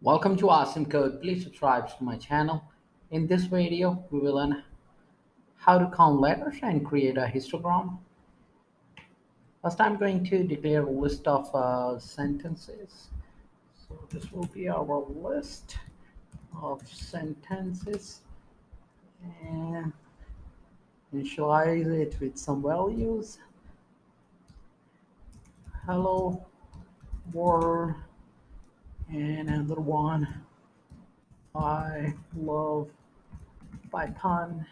Welcome to Asim Code. Please subscribe to my channel. In this video, we will learn how to count letters and create a histogram. First, I'm going to declare a list of uh, sentences. So this will be our list of sentences and initialize it with some values. Hello world and little one I love Python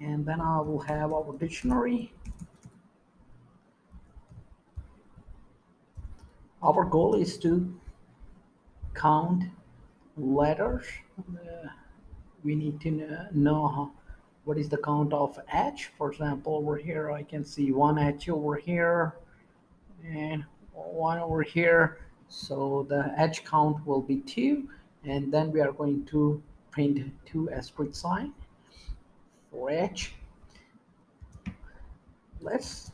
and then I will have our dictionary. Our goal is to count letters. Uh, we need to know how, what is the count of h? For example over here I can see one h over here and one over here. So the h count will be two and then we are going to print two asterisk sign for h. Let's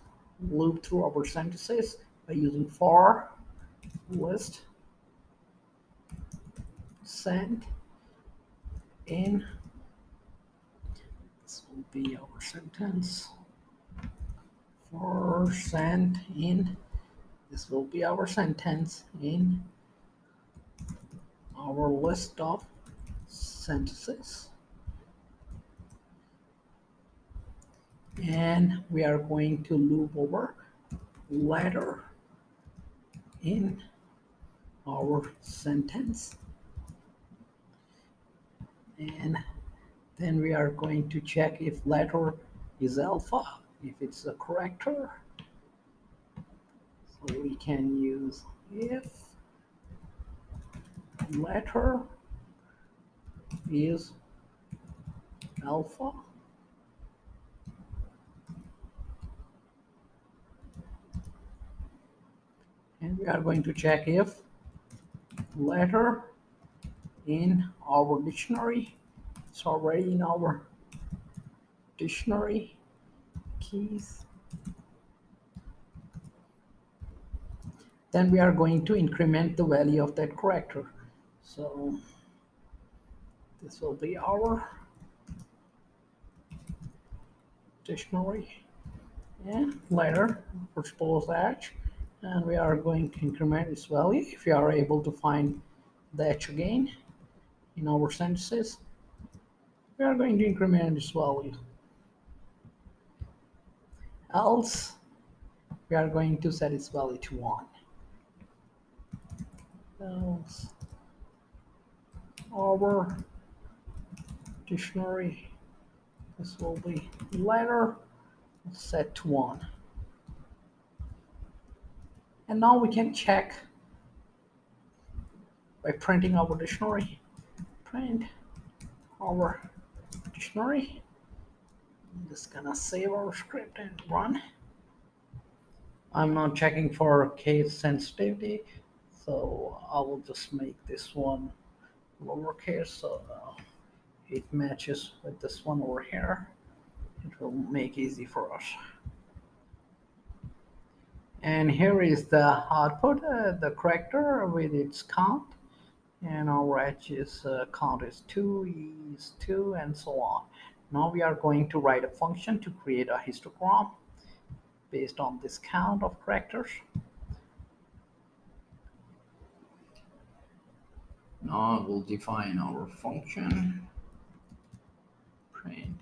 loop through our sentences by using for list send in this will be our sentence. Send in. This will be our sentence in our list of sentences. And we are going to loop over letter in our sentence. And then we are going to check if letter is alpha if it's a character so we can use if letter is alpha. And we are going to check if letter in our dictionary it's already in our dictionary keys. Then we are going to increment the value of that character so this will be our dictionary. And letter for suppose h and we are going to increment its value if we are able to find the h again in our sentences we are going to increment this value else we are going to set its value to 1 else our dictionary this will be letter set to 1 and now we can check by printing our dictionary print our dictionary. I'm just gonna save our script and run. I'm not checking for case sensitivity so I will just make this one lowercase so uh, it matches with this one over here. It will make easy for us. And here is the output uh, the character with its count and our h is uh, count is 2 e is 2 and so on. Now we are going to write a function to create a histogram based on this count of characters. Now we'll define our function. Print.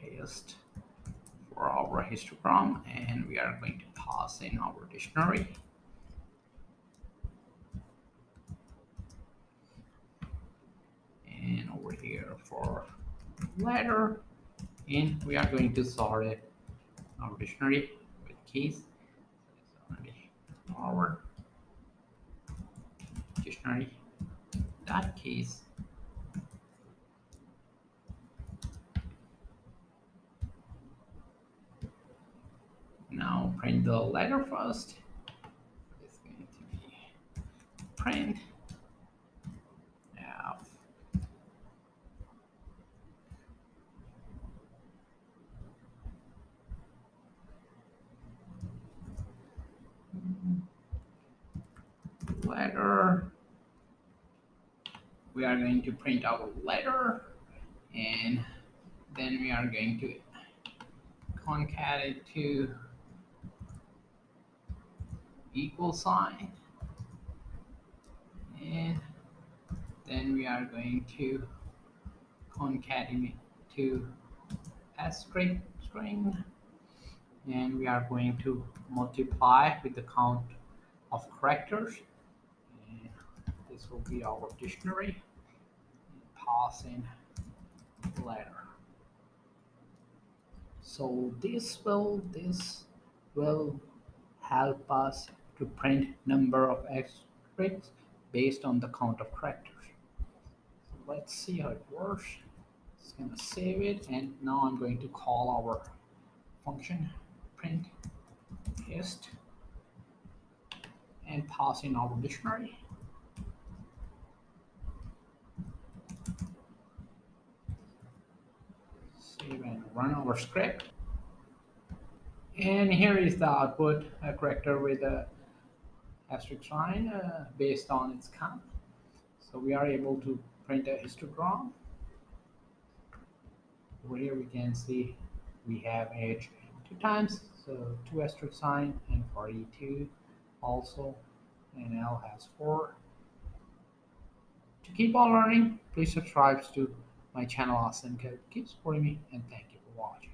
Hist for our histogram and we are going to pass in our dictionary and over here for letter. And we are going to sort it our dictionary with keys. Our dictionary dot keys. Now print the letter first. It's going to be print letter. We are going to print our letter and then we are going to concat it to equal sign. And then we are going to concatenate to asterisk string string. And we are going to multiply with the count of characters this will be our dictionary. Pass in letter. So this will this will help us to print number of asterisks based on the count of characters. So let's see how it works. It's gonna save it and now I'm going to call our function print hist and pass in our dictionary. Save and run our script. And here is the output, a character with a asterisk sign uh, based on its count. So we are able to print a histogram. Over here we can see we have age two times, so two asterisk sign, and for E2 also, and L has four. To keep on learning, please subscribe to my channel Asim Code. Keep supporting me, and thank you watching.